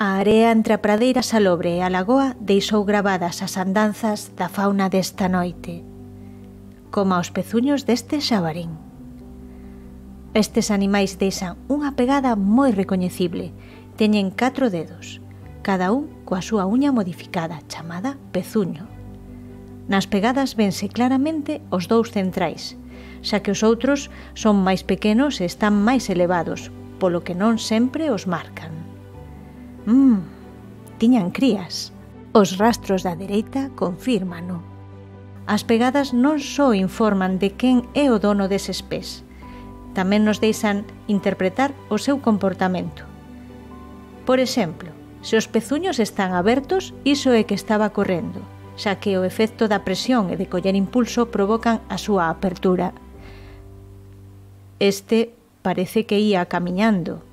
A area entre a pradeira salobre e a lagoa deixou gravadas as andanzas da fauna desta noite, como aos pezuños deste xabarín. Estes animais deixan unha pegada moi recoñecible. Teñen catro dedos, cada un coa súa uña modificada, chamada pezuño. Nas pegadas vense claramente os dous centrais, xa que os outros son máis pequenos e están máis elevados, polo que non sempre os marcan. Mmm, tiñan crías. Os rastros da dereita confírmano. As pegadas non só informan de quen é o dono deses pés, tamén nos deixan interpretar o seu comportamento. Por exemplo, se os pezuños están abertos, iso é que estaba correndo, xa que o efecto da presión e de coller impulso provocan a súa apertura. Este parece que ía camiñando,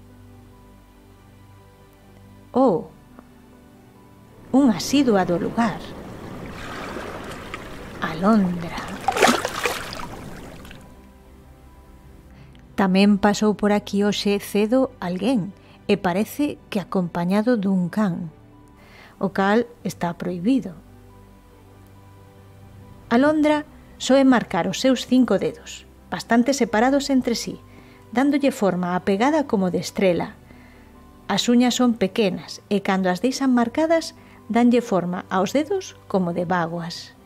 ou un asidua do lugar, Alondra. Tamén pasou por aquí hoxe cedo alguén e parece que acompañado dun can, o cal está proibido. Alondra soe marcar os seus cinco dedos, bastante separados entre sí, dándolle forma a pegada como de estrela, As uñas son pequenas e cando as deixan marcadas danlle forma aos dedos como de vaguas.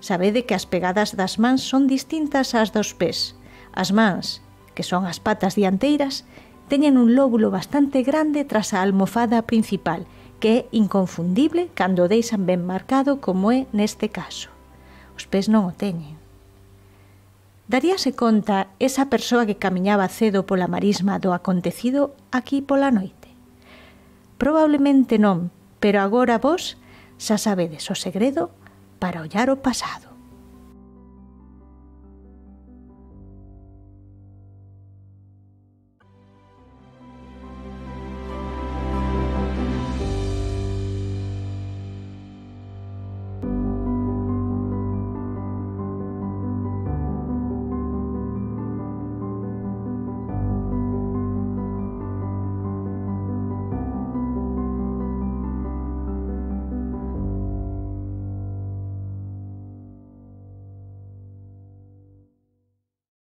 Sabede que as pegadas das mans son distintas ás dos pés. As mans, que son as patas dianteiras, teñen un lóbulo bastante grande tras a almofada principal, que é inconfundible cando deixan ben marcado como é neste caso. Os pés non o teñen daríase conta esa persoa que camiñaba cedo pola marisma do acontecido aquí pola noite? Probablemente non, pero agora vos xa sabedes o segredo para ollar o pasado.